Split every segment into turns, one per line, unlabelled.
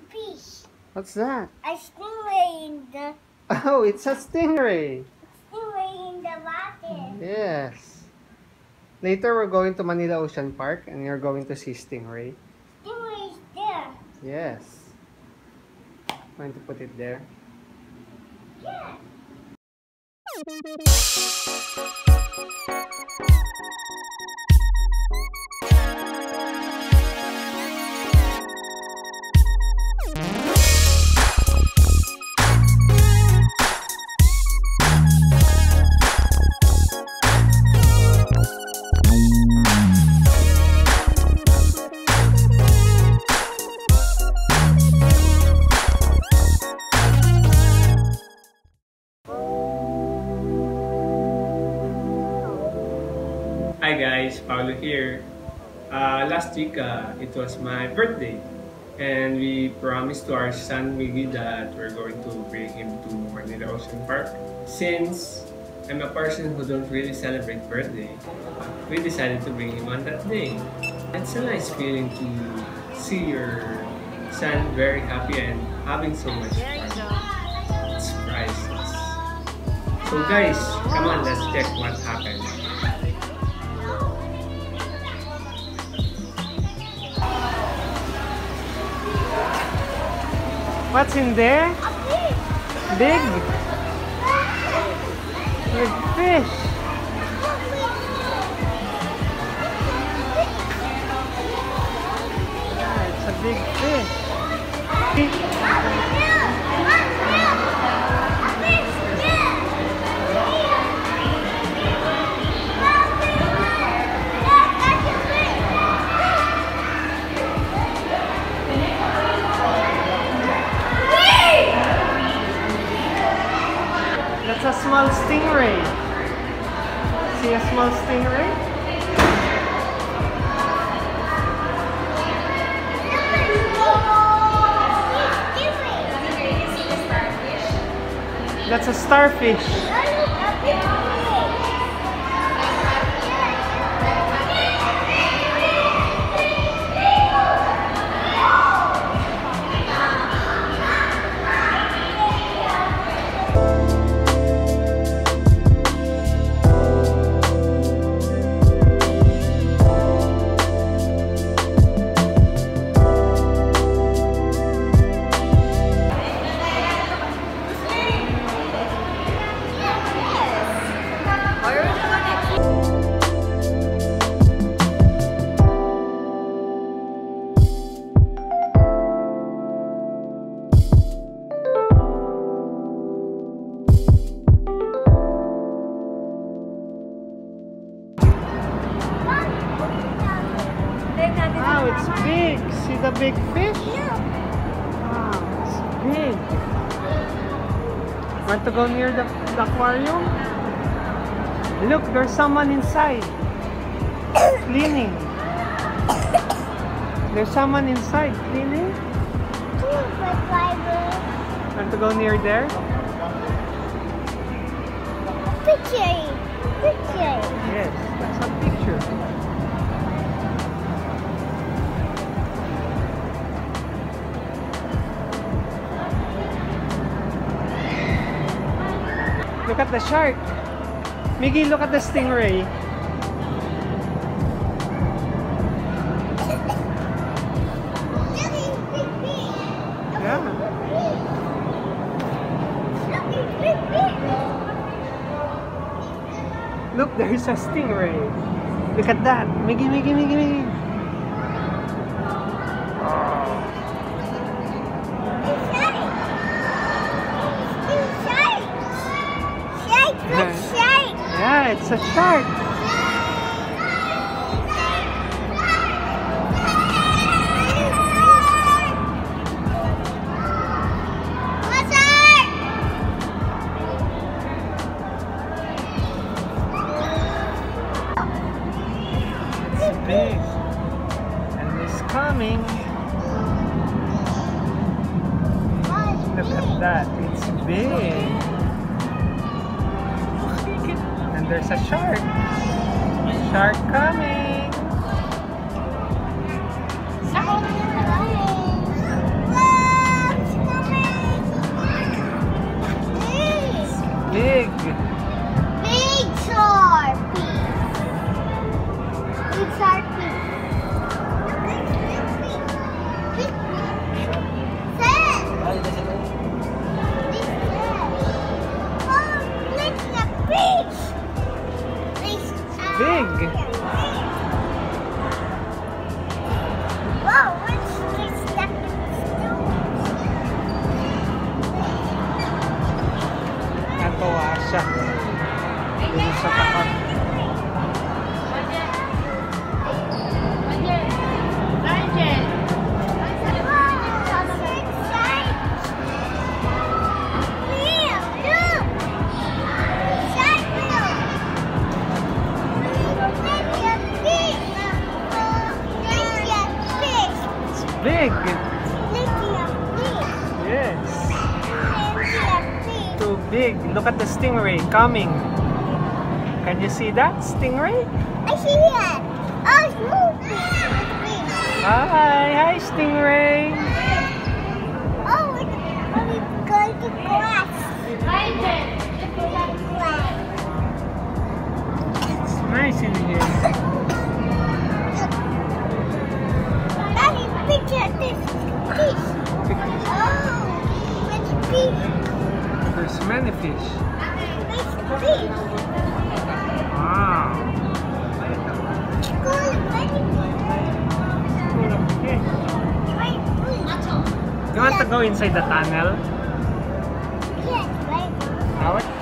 fish.
What's that?
A stingray in the
Oh, it's a stingray.
stingray in the water.
Yes. Later, we're going to Manila Ocean Park and you're going to see stingray.
Stingray is there.
Yes. Going to put it there.
Yeah.
Hi guys, Paolo here. Uh, last week uh, it was my birthday and we promised to our son Miggy that we're going to bring him to Manila Ocean Park. Since I'm a person who don't really celebrate birthday, we decided to bring him on that day. It's a nice feeling to see your son very happy and having so much fun. It's priceless. So guys, come on, let's check what happened.
What's in there? A Big. Big fish. Stingray. See a small stingray? That's a starfish. Go near the, the aquarium? Look, there's someone inside. Cleaning. There's someone inside cleaning. Want to go near there?
Picture. Picture.
Yes, that's a picture. Look at the shark. Miggy, look at the stingray. Yeah. Look, there's a stingray. Look at that. Miggy, Miggy, Miggy, Miggy. It's big. And it's coming. Look at that. It's big. There's a shark. Shark coming.
Look at the stingray coming. Can you see that stingray?
I see it. Oh, it's moving.
Hi, hi stingray. want to go inside the tunnel?
Yes, right.
How?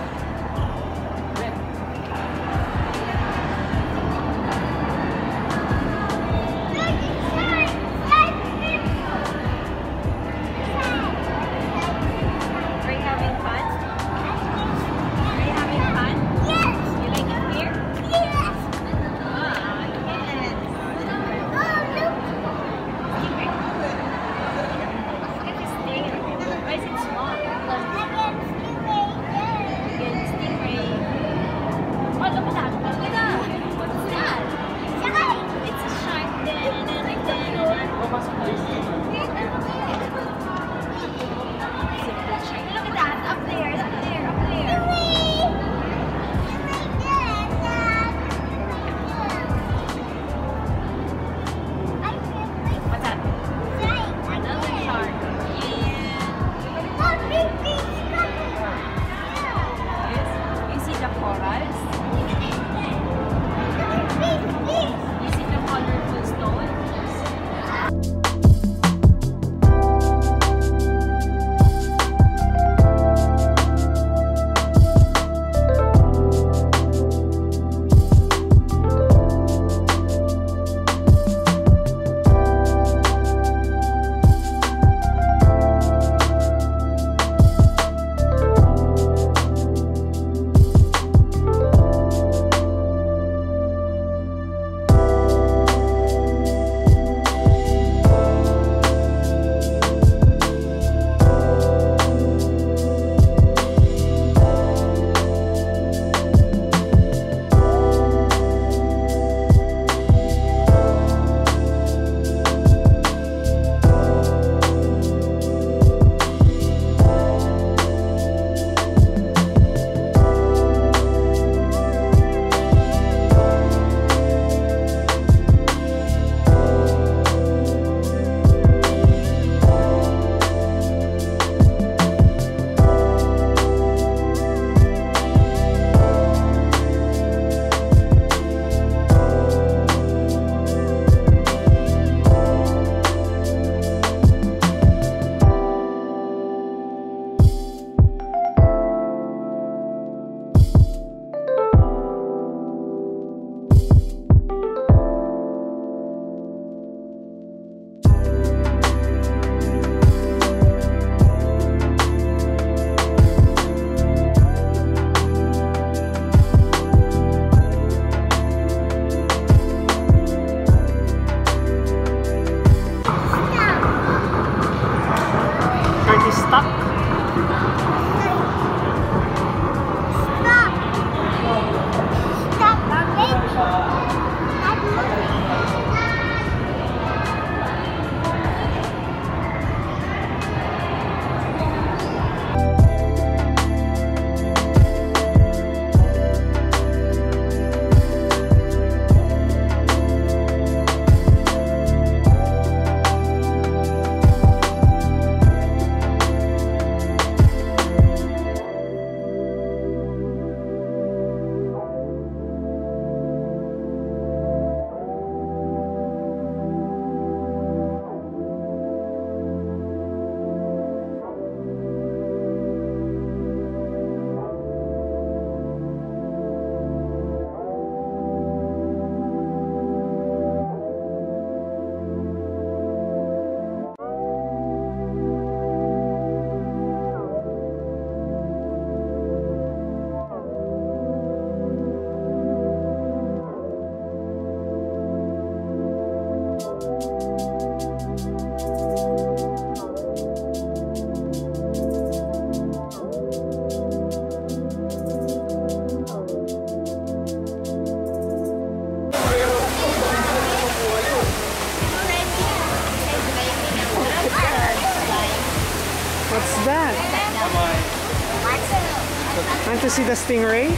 See the
stingray?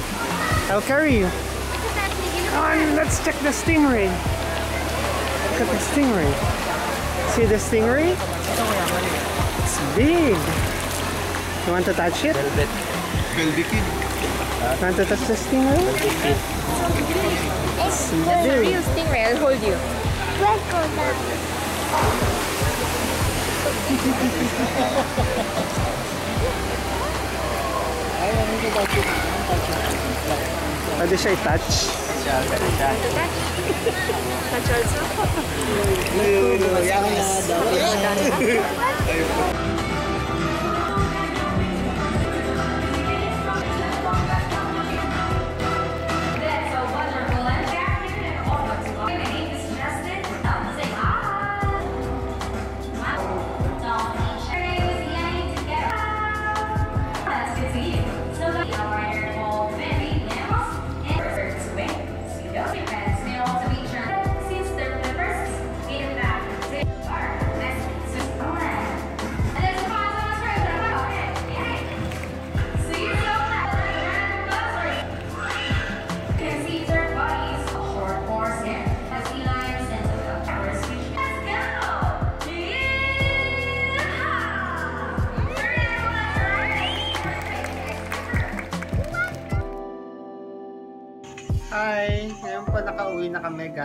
I'll carry you. Come on, let's check the stingray. Look at the stingray. See the stingray? It's big. You want to touch it?
Velvet. Velvet.
Want to touch the stingray?
It's
big.
good.
stingray. I'll hold you.
Let's
Pwede siya i-touch?
Pwede siya.
Touch also?
No, no, no. Yakas. Yakas.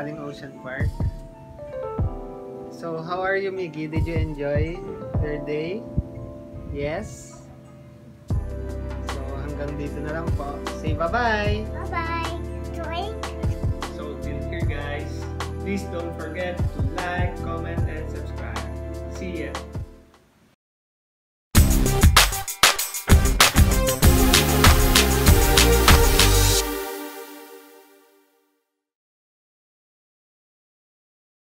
Galing Ocean Park. So, how are you, Miggy? Did you enjoy your day? Yes? So, hanggang dito na lang po. Say bye-bye!
Bye-bye. Drink.
So till here guys, please don't forget to like, comment, and subscribe. See ya!